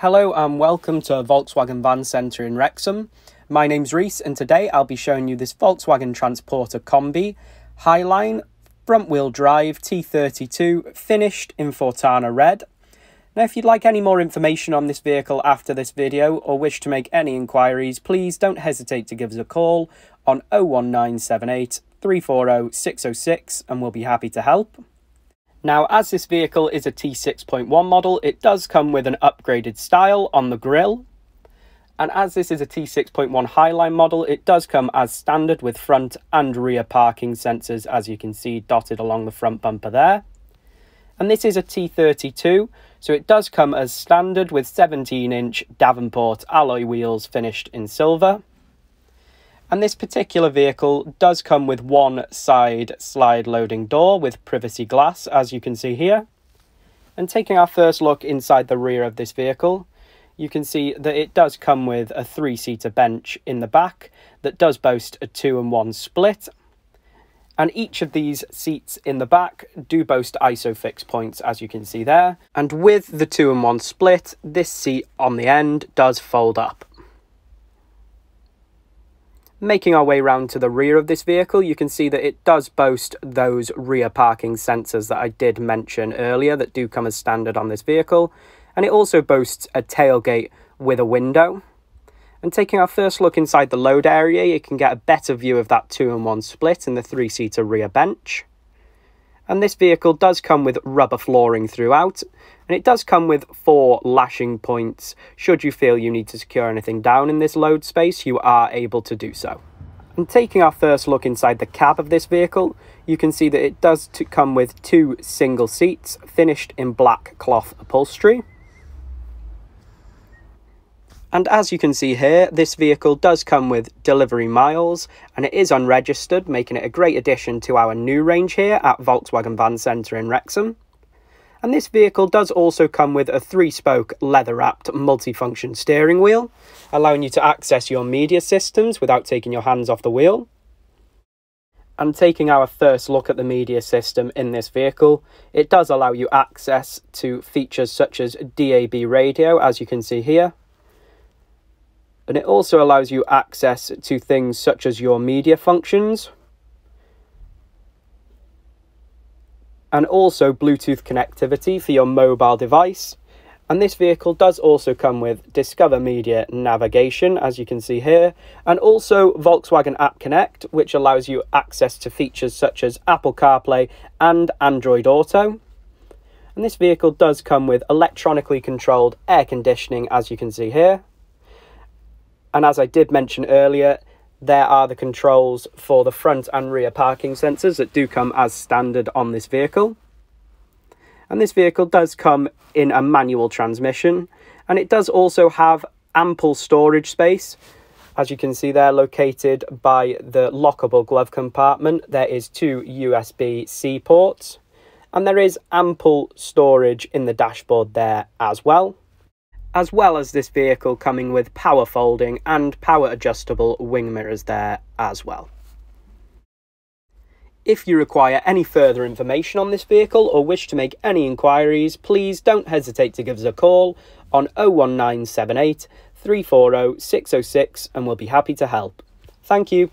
Hello and welcome to Volkswagen Van Centre in Wrexham. My name's Reese and today I'll be showing you this Volkswagen Transporter Kombi Highline front wheel drive T32 finished in Fortana red. Now if you'd like any more information on this vehicle after this video or wish to make any inquiries please don't hesitate to give us a call on 01978 340 606 and we'll be happy to help. Now, as this vehicle is a T6.1 model, it does come with an upgraded style on the grille. And as this is a T6.1 Highline model, it does come as standard with front and rear parking sensors, as you can see dotted along the front bumper there. And this is a T32, so it does come as standard with 17-inch Davenport alloy wheels finished in silver. And this particular vehicle does come with one side slide loading door with privacy glass, as you can see here. And taking our first look inside the rear of this vehicle, you can see that it does come with a three-seater bench in the back that does boast a two and one split. And each of these seats in the back do boast ISOFIX points, as you can see there. And with the two and one split, this seat on the end does fold up. Making our way round to the rear of this vehicle, you can see that it does boast those rear parking sensors that I did mention earlier that do come as standard on this vehicle. And it also boasts a tailgate with a window. And taking our first look inside the load area, you can get a better view of that two-in-one split and the three-seater rear bench. And this vehicle does come with rubber flooring throughout, and it does come with four lashing points. Should you feel you need to secure anything down in this load space, you are able to do so. And taking our first look inside the cab of this vehicle, you can see that it does come with two single seats finished in black cloth upholstery. And as you can see here, this vehicle does come with delivery miles and it is unregistered, making it a great addition to our new range here at Volkswagen Van Centre in Wrexham. And this vehicle does also come with a three-spoke leather-wrapped multifunction steering wheel, allowing you to access your media systems without taking your hands off the wheel. And taking our first look at the media system in this vehicle, it does allow you access to features such as DAB radio, as you can see here. And it also allows you access to things such as your media functions, and also Bluetooth connectivity for your mobile device. And this vehicle does also come with Discover Media navigation, as you can see here, and also Volkswagen App Connect, which allows you access to features such as Apple CarPlay and Android Auto. And this vehicle does come with electronically controlled air conditioning, as you can see here. And as I did mention earlier, there are the controls for the front and rear parking sensors that do come as standard on this vehicle. And this vehicle does come in a manual transmission and it does also have ample storage space. As you can see there, located by the lockable glove compartment, there is two USB-C ports and there is ample storage in the dashboard there as well as well as this vehicle coming with power folding and power adjustable wing mirrors there as well. If you require any further information on this vehicle or wish to make any inquiries, please don't hesitate to give us a call on 01978 340 606 and we'll be happy to help. Thank you.